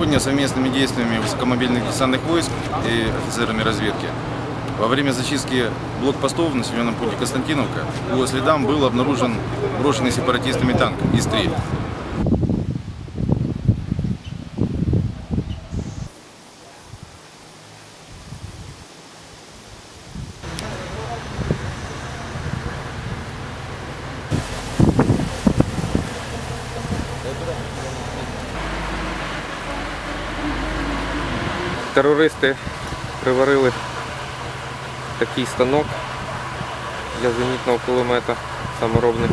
Сегодня совместными действиями высокомобильных десантных войск и офицерами разведки во время зачистки блокпостов в населенном пункте Константиновка по следам был обнаружен брошенный сепаратистами танк ИС-3. Терористи приварили такий станок для зенітного кулемета саморобний.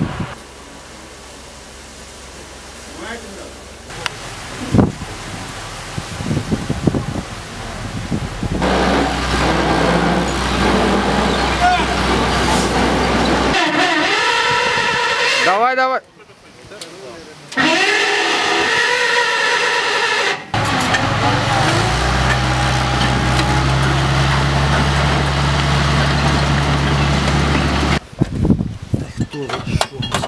Давай, давай. Escova, escova.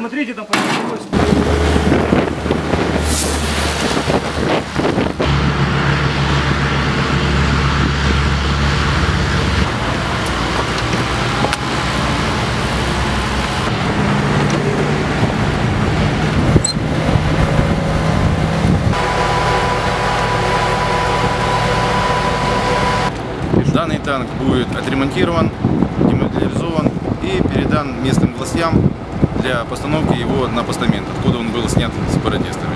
Смотрите там по Данный танк будет отремонтирован, демобилизован и передан местным властям для постановки его на постамент, откуда он был снят сепаратистами.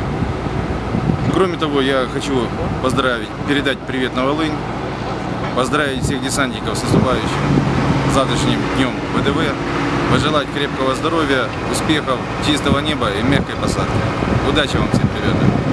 Кроме того, я хочу поздравить, передать привет на Волынь, поздравить всех десантников с наступающим завтрашним днем ВДВ, пожелать крепкого здоровья, успехов, чистого неба и мягкой посадки. Удачи вам всем, ребята!